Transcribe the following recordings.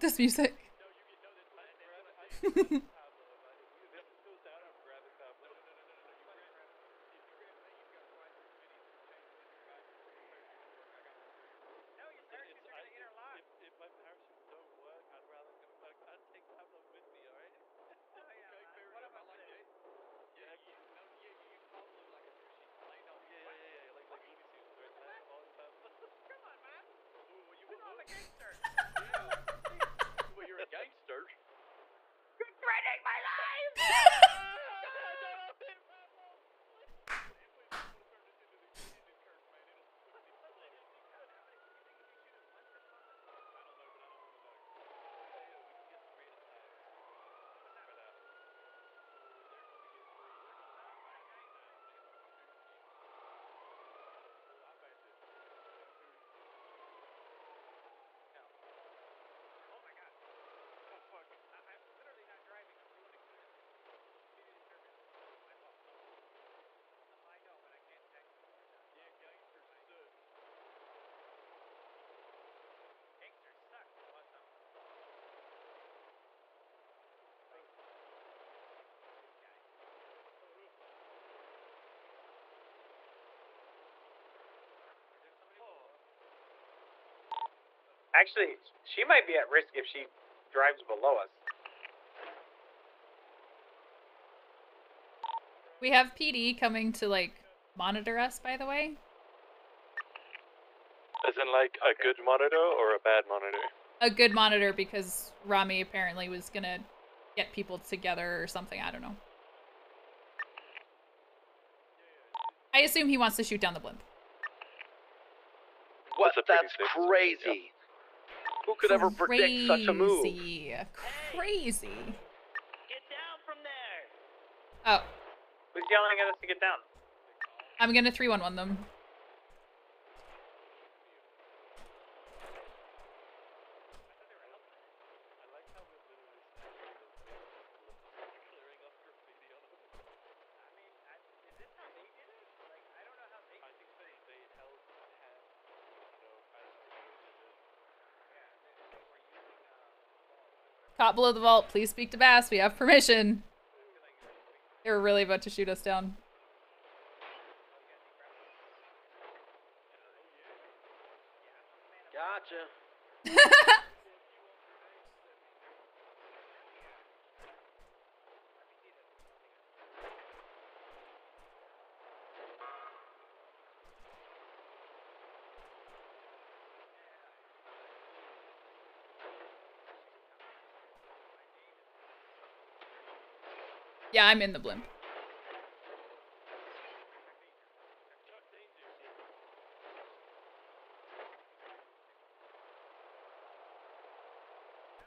This music. Actually, she might be at risk if she drives below us. We have PD coming to like monitor us, by the way. As in, like, a good monitor or a bad monitor? A good monitor because Ramee apparently was gonna get people together or something. I don't know. I assume he wants to shoot down the blimp. What? That's a pretty That's safe assumption, crazy. Who could ever predict such a move? Crazy. Crazy. Get down from there! Oh, Who's yelling at us to get down? I'm gonna 311 them. Caught below the vault, please speak to Bass. We have permission. They were really about to shoot us down. Gotcha. Yeah, I'm in the blimp.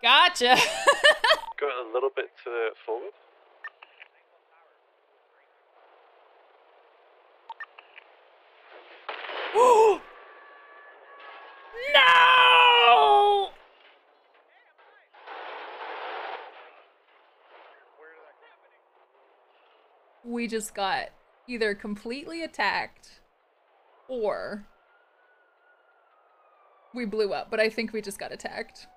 Gotcha. Go a little bit to the forward. no! We just got either completely attacked or we blew up, but I think we just got attacked.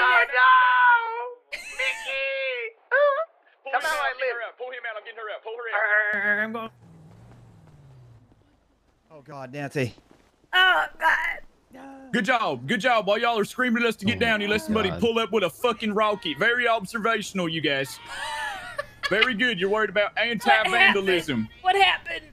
Oh no! Mickey! I live. Pull him out. I'm getting her out. Pull her out. I'm going. Oh God, Nancy. Oh God. Good job. Good job. While y'all are screaming at us to get Oh down, you let somebody God. pull up with a fucking rocket. Very observational, you guys. Very good. You're worried about anti-vandalism. What happened?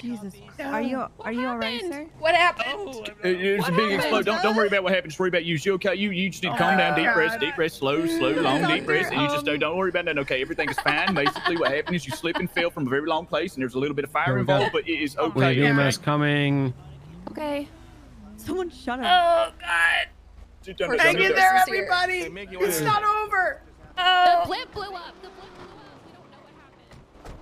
Jesus. Are you are you alright, sir? What happened? Uh, There's a big explosion. Don't don't worry about what happened. Just worry about you. You okay? You you just need to calm down. Deep breath, Deep breath, Slow, slow, long, deep breath. And you just don't don't worry about that. Okay, everything is fine. Basically, what happened is you slip and fell from a very long place, and there's a little bit of fire Here go. involved, but it is We okay. have okay? EMS coming. Okay. Someone shut up. Oh God! Just don't- Hang in there, everybody. It's not over. Oh, blimp blew up. The blimp blew up. We don't know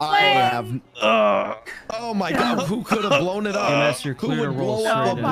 what happened. I have. Oh my God! Who could have blown it up? EMS, you're Who clear would roll blow up straight a in.